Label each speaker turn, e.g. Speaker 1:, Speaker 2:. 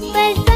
Speaker 1: super